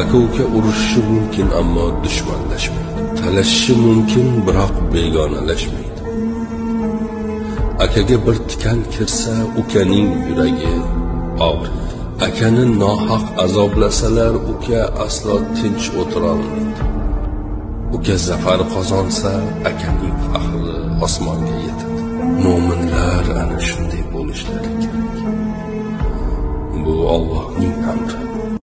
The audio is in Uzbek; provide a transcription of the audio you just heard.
aka uka urushishi mumkin ammo dushmanlashmaydi. Talashishi mumkin biroq begonalashmaydi. Akaga bir tikan kirsa ukaning yuragi og'riydi akani nohaq azoblasalar uka aslo tinch o'tirolmaydi uka zafar qozonsa akaning faxri osmonga yetadi. Mo'minlar ana shunday bo'lishlari kerak. Bu ollohning amri.